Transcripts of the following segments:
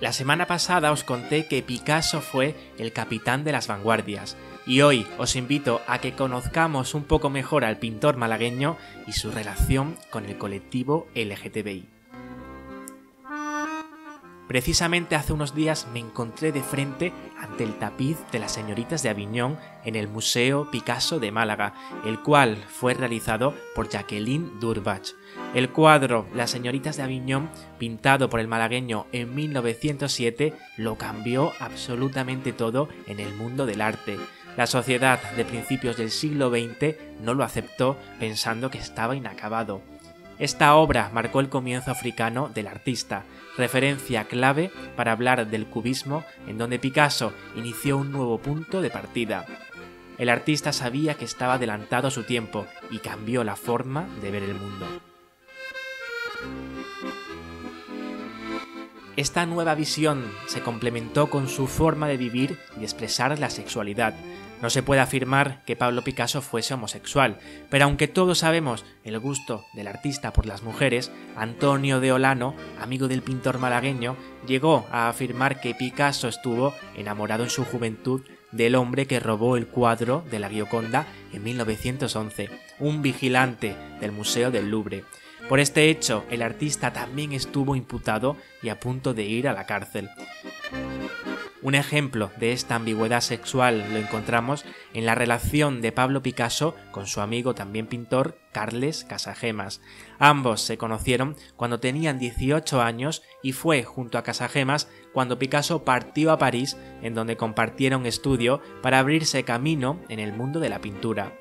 La semana pasada os conté que Picasso fue el capitán de las vanguardias, y hoy os invito a que conozcamos un poco mejor al pintor malagueño y su relación con el colectivo LGTBI. Precisamente hace unos días me encontré de frente ante el tapiz de las señoritas de Aviñón en el Museo Picasso de Málaga, el cual fue realizado por Jacqueline Durbach. El cuadro Las señoritas de Aviñón, pintado por el malagueño en 1907, lo cambió absolutamente todo en el mundo del arte. La sociedad de principios del siglo XX no lo aceptó pensando que estaba inacabado. Esta obra marcó el comienzo africano del artista, referencia clave para hablar del cubismo en donde Picasso inició un nuevo punto de partida. El artista sabía que estaba adelantado a su tiempo y cambió la forma de ver el mundo. Esta nueva visión se complementó con su forma de vivir y expresar la sexualidad, no se puede afirmar que Pablo Picasso fuese homosexual, pero aunque todos sabemos el gusto del artista por las mujeres, Antonio de Olano, amigo del pintor malagueño, llegó a afirmar que Picasso estuvo enamorado en su juventud del hombre que robó el cuadro de la Gioconda en 1911, un vigilante del Museo del Louvre. Por este hecho, el artista también estuvo imputado y a punto de ir a la cárcel. Un ejemplo de esta ambigüedad sexual lo encontramos en la relación de Pablo Picasso con su amigo también pintor Carles Casagemas. Ambos se conocieron cuando tenían 18 años y fue junto a Casagemas cuando Picasso partió a París en donde compartieron estudio para abrirse camino en el mundo de la pintura.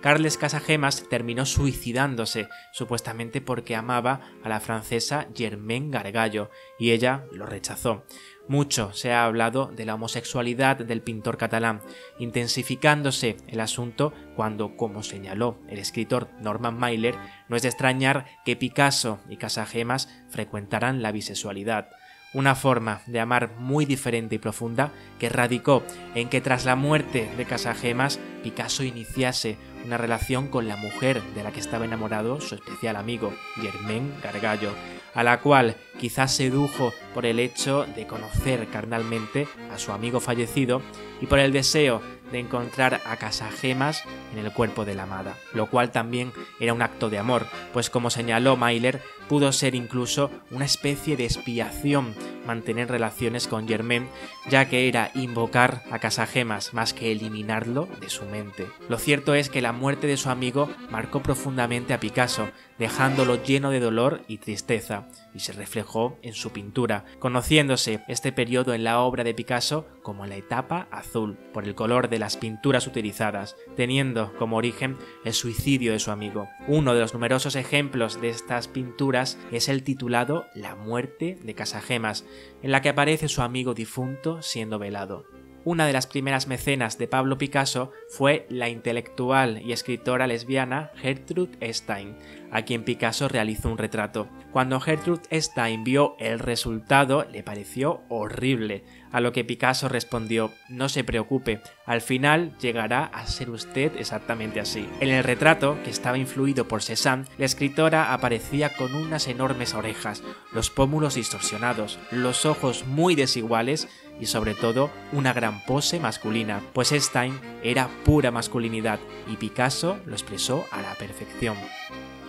Carles Casagemas terminó suicidándose, supuestamente porque amaba a la francesa Germaine Gargallo, y ella lo rechazó. Mucho se ha hablado de la homosexualidad del pintor catalán, intensificándose el asunto cuando, como señaló el escritor Norman Mailer, no es de extrañar que Picasso y Casagemas frecuentaran la bisexualidad una forma de amar muy diferente y profunda que radicó en que tras la muerte de Casagemas, Picasso iniciase una relación con la mujer de la que estaba enamorado su especial amigo, Germain Gargallo, a la cual quizás sedujo por el hecho de conocer carnalmente a su amigo fallecido y por el deseo de encontrar a Casagemas en el cuerpo de la amada, lo cual también era un acto de amor, pues como señaló Mailer, pudo ser incluso una especie de expiación mantener relaciones con Germain, ya que era invocar a Casagemas más que eliminarlo de su mente. Lo cierto es que la muerte de su amigo marcó profundamente a Picasso, dejándolo lleno de dolor y tristeza, y se reflejó en su pintura, conociéndose este periodo en la obra de Picasso como la etapa azul, por el color de las pinturas utilizadas, teniendo como origen el suicidio de su amigo. Uno de los numerosos ejemplos de estas pinturas es el titulado La muerte de Casagemas, en la que aparece su amigo difunto siendo velado. Una de las primeras mecenas de Pablo Picasso fue la intelectual y escritora lesbiana Gertrude Stein, a quien Picasso realizó un retrato. Cuando Gertrude Stein vio el resultado le pareció horrible, a lo que Picasso respondió, no se preocupe, al final llegará a ser usted exactamente así. En el retrato, que estaba influido por Cézanne, la escritora aparecía con unas enormes orejas, los pómulos distorsionados, los ojos muy desiguales y sobre todo una gran pose masculina, pues Stein era pura masculinidad y Picasso lo expresó a la perfección.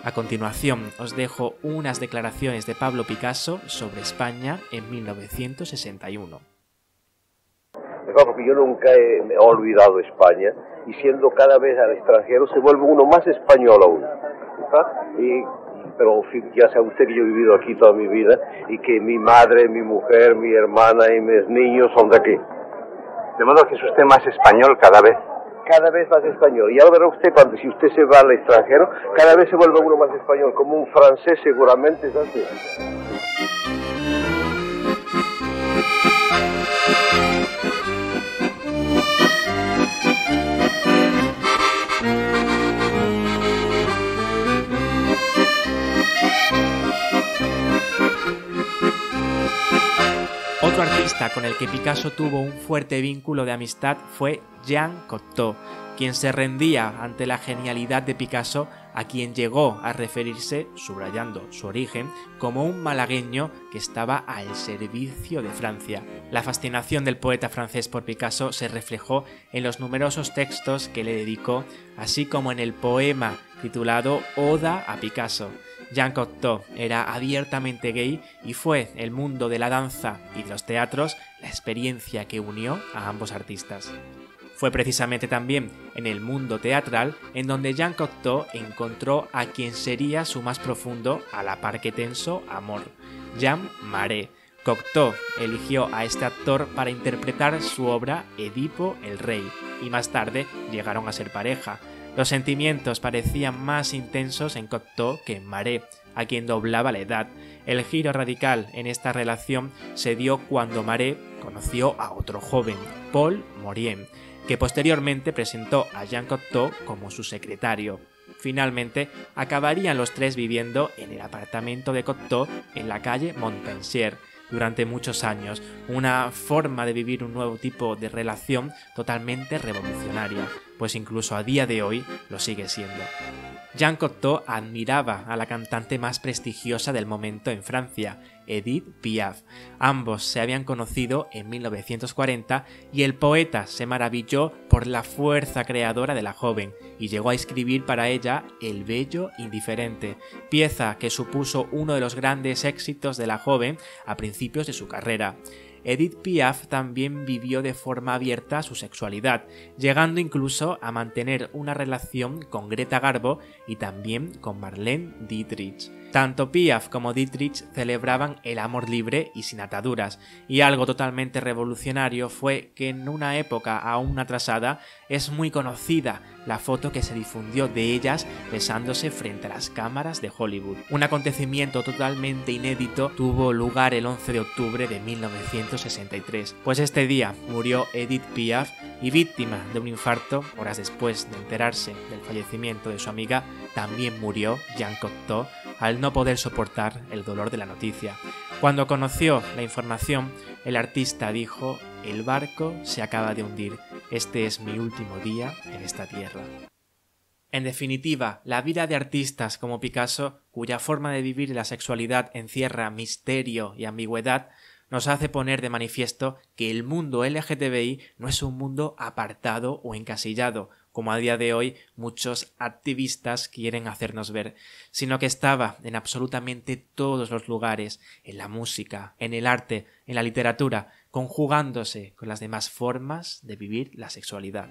A continuación os dejo unas declaraciones de Pablo Picasso sobre España en 1961. Porque yo nunca he, olvidado España y siendo cada vez al extranjero se vuelve uno más español aún. Y, pero ya sabe usted que yo he vivido aquí toda mi vida y que mi madre, mi mujer, mi hermana y mis niños son de aquí. De modo que es usted más español cada vez cada vez más español. Y ahora verá usted cuando si usted se va al extranjero, cada vez se vuelve uno más español, como un francés seguramente es así. Artista con el que Picasso tuvo un fuerte vínculo de amistad fue Jean Cocteau, quien se rendía ante la genialidad de Picasso a quien llegó a referirse, subrayando su origen, como un malagueño que estaba al servicio de Francia. La fascinación del poeta francés por Picasso se reflejó en los numerosos textos que le dedicó, así como en el poema titulado Oda a Picasso. Jean Cocteau era abiertamente gay y fue el mundo de la danza y de los teatros la experiencia que unió a ambos artistas. Fue precisamente también en el mundo teatral en donde Jean Cocteau encontró a quien sería su más profundo, a la par que tenso, amor, Jean Marais. Cocteau eligió a este actor para interpretar su obra Edipo el Rey, y más tarde llegaron a ser pareja, los sentimientos parecían más intensos en Cocteau que en Marais, a quien doblaba la edad. El giro radical en esta relación se dio cuando Marais conoció a otro joven, Paul Morien, que posteriormente presentó a Jean Cocteau como su secretario. Finalmente, acabarían los tres viviendo en el apartamento de Cocteau en la calle Montpensier, durante muchos años, una forma de vivir un nuevo tipo de relación totalmente revolucionaria, pues incluso a día de hoy lo sigue siendo. Jean Cocteau admiraba a la cantante más prestigiosa del momento en Francia, Edith Piaf. Ambos se habían conocido en 1940 y el poeta se maravilló por la fuerza creadora de la joven y llegó a escribir para ella El Bello Indiferente, pieza que supuso uno de los grandes éxitos de la joven a principios de su carrera. Edith Piaf también vivió de forma abierta su sexualidad, llegando incluso a mantener una relación con Greta Garbo y también con Marlene Dietrich. Tanto Piaf como Dietrich celebraban el amor libre y sin ataduras, y algo totalmente revolucionario fue que en una época aún atrasada es muy conocida la foto que se difundió de ellas besándose frente a las cámaras de Hollywood. Un acontecimiento totalmente inédito tuvo lugar el 11 de octubre de 1963, pues este día murió Edith Piaf y víctima de un infarto, horas después de enterarse del fallecimiento de su amiga, también murió Jean Cocteau al no poder soportar el dolor de la noticia. Cuando conoció la información, el artista dijo, el barco se acaba de hundir, este es mi último día en esta tierra. En definitiva, la vida de artistas como Picasso, cuya forma de vivir la sexualidad encierra misterio y ambigüedad, nos hace poner de manifiesto que el mundo LGTBI no es un mundo apartado o encasillado, como a día de hoy muchos activistas quieren hacernos ver, sino que estaba en absolutamente todos los lugares, en la música, en el arte, en la literatura, conjugándose con las demás formas de vivir la sexualidad.